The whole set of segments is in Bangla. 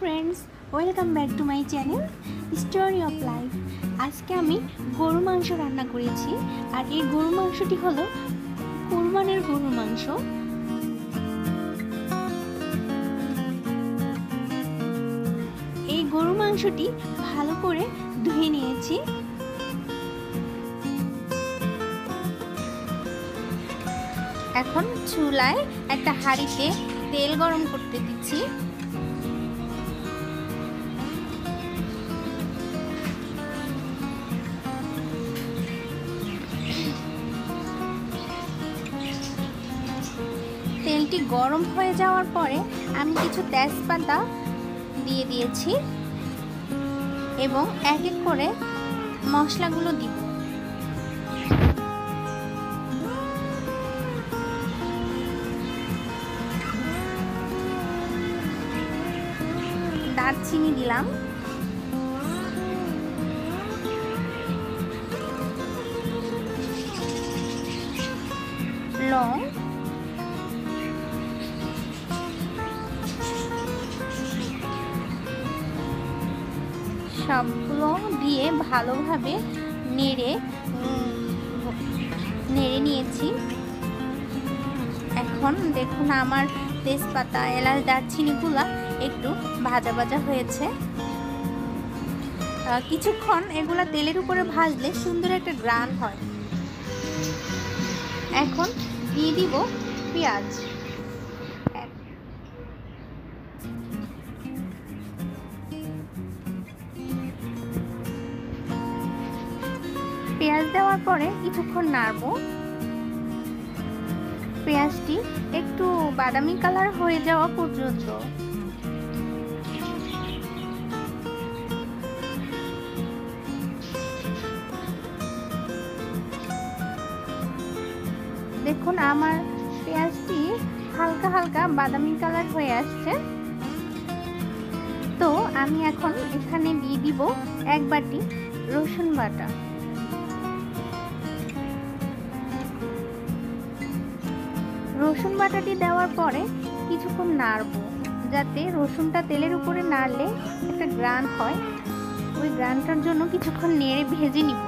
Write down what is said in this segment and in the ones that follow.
Friends welcome back to my channel story of life আজকে আমি গরু মাংস রান্না করেছি, আর এই গরু মাংসটি হলো কুরবানের গরুর মাংস। এই গরু মাংসটি ভালো করে ধুয়ে নিয়েছি। এখন চুলায় একটা হাঁড়িতে তেল গরম করতে দিচ্ছি। তেলটি গরম হয়ে যাওয়ার পরে আমি কিছু তেজপাতা দিয়ে দিয়েছি এবং এক এক করে মশলাগুলো দিব। দারচিনি দিলাম। লং সবগুলো দিয়ে ভালোভাবে নেড়ে নেড়ে নিয়েছি। এখন দেখুন আমার তেজপাতা, এলাচ, দারচিনিগুলা একটু ভাজা ভাজা হয়েছে। কিছুক্ষণ এগুলা তেলের উপরে ভাজলে সুন্দর একটা গ্রান হয়। এখন দিয়ে দিব পেঁয়াজ। পেঁয়াজ দেওয়ার পরে কিছুক্ষণ নাড়ব। পেঁয়াজটি একটু বাদামি কালার হয়ে যাওয়া পর্যন্ত। দেখুন, আমার পেঁয়াজটি হালকা হালকা বাদামি কালার হয়ে আসছে। তো আমি এখন এখানে দিয়ে দিব এক বাটি রসুন বাটা। রসুন বাটাটি দেওয়ার পরে কিছুক্ষণ নাড়ব, যাতে রসুনটা তেলের উপরে নাড়লে একটা গ্রান হয়। ওই গ্রানটার জন্য কিছুক্ষণ নেড়ে ভেজে নিব।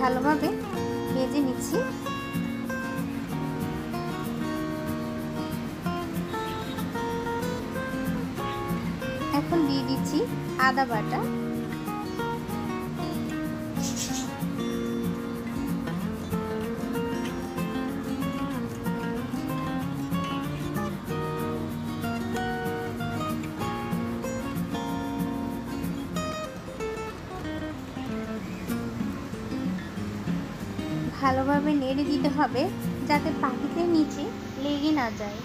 ভালোভাবে ভেজে নিচ্ছি। দিয়ে দিচ্ছি আদা বাটা। ভালোভাবে নেড়ে দিতে হবে যাতে পাখিতে নিচে লেগে না যায়।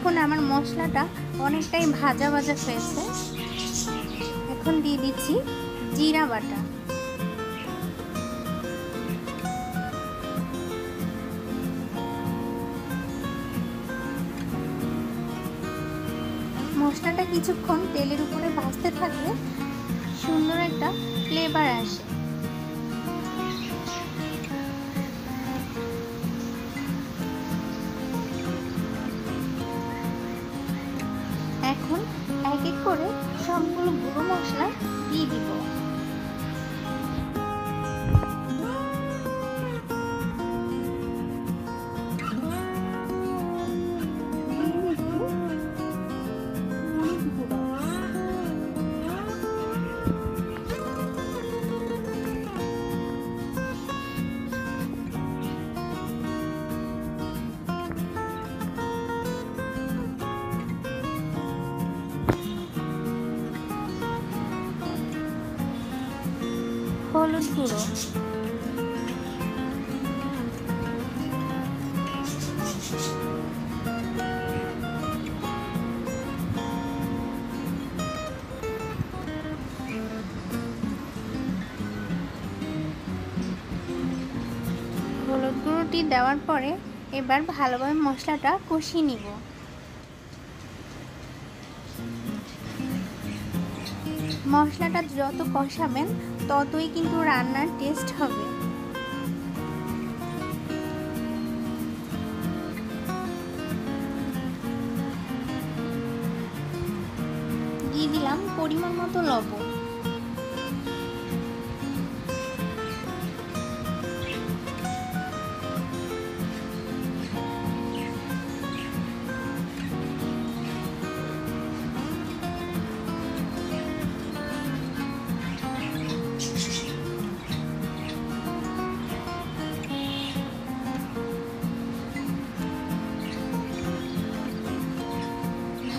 দেখুন আমার মশলাটা অনেকটাই ভাজা ভাজা হয়েছে। এখন দিয়ে দিচ্ছি জিরা বাটা। মশলাটা কিছুক্ষণ তেলের উপরে ভাজতে থাকলে সুন্দর একটা ফ্লেভার আসে। এখন এক এক করে সবগুলো গুঁড়ো মশলা দিয়ে দিব। গুঁড়ো হলুদ গুঁড়োটি দেওয়ার পরে এবার ভালোভাবে মশলাটা কষিয়ে নিব। মশলাটা যত কষাবেন ততই কিন্তু রান্নার টেস্ট হবে। দিয়ে দিলাম পরিমাণ মতো লবণ।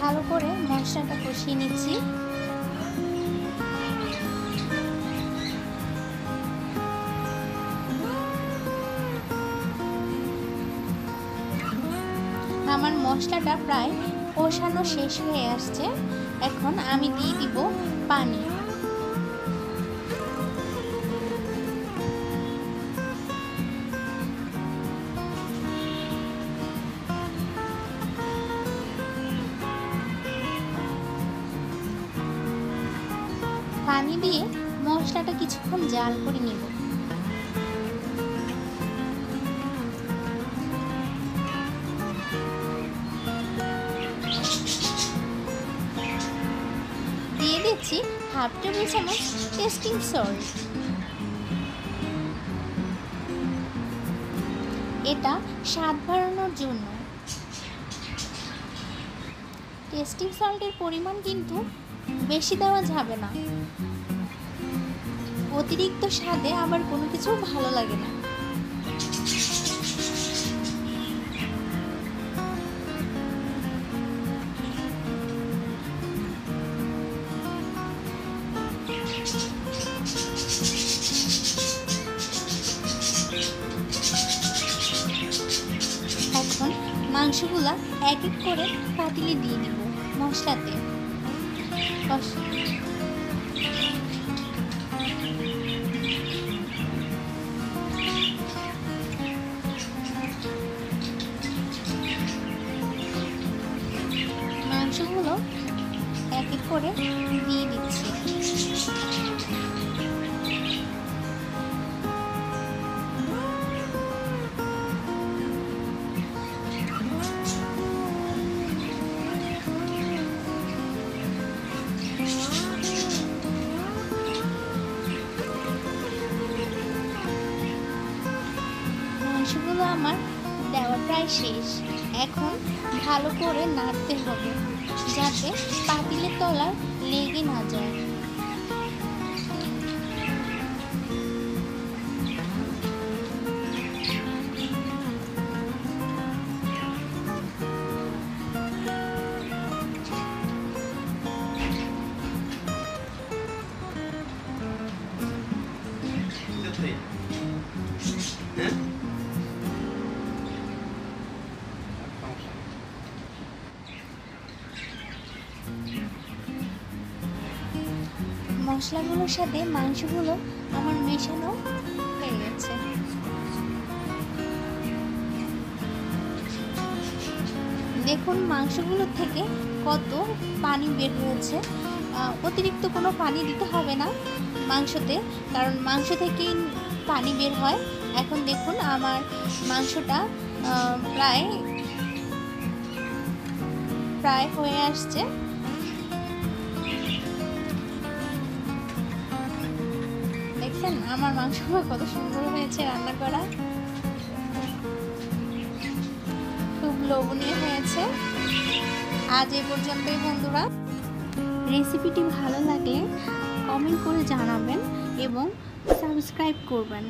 ভালো করে মশলাটা কষিয়ে নিচ্ছি। আমার মশলাটা প্রায় কষানো শেষ হয়ে আসছে। এখন আমি দিয়ে দিব পানি। পানি দিয়ে মশলাটা কিছুক্ষণ জাল করে নিব। দিয়ে দিচ্ছি হাফ টেবিল চামচ টেস্টিং সল্ট। এটা স্বাদ বাড়ানোর জন্য। টেস্টিং সল্টের পরিমাণ কিন্তু বেশি দেওয়া যাবে না। অতিরিক্ত স্বাদে আমার কোনো কিছু ভালো লাগে না। এখন মাংসগুলা এক এক করে পাতিলে দিয়ে দিব মশলাতে। মাংসগুলো এক এক করে দিয়ে দিচ্ছি। আমার দেওয়া প্রায় শেষ। এখন ভালো করে নাড়তে হবে যাতে পাতিলের তলায় লেগে না যায়। হ্যাঁ? মশলাগুলোর সাথে মাংসগুলো আমার মেশানো হয়ে গেছে। দেখুন মাংসগুলোর থেকে কত পানি বের হয়েছে। অতিরিক্ত কোনো পানি দিতে হবে না মাংসতে, কারণ মাংস থেকেই পানি বের হয়। এখন দেখুন আমার মাংসটা প্রায় প্রায় হয়ে আসছে। দেখছেন আমার মাংস কত সুন্দর হয়েছে রান্না করা। খুব লোভনীয় হয়েছে। আজ এ পর্যন্তই বন্ধুরা। রেসিপিটি ভালো লাগলে কমেন্ট করে জানাবেন এবং সাবস্ক্রাইব করবেন।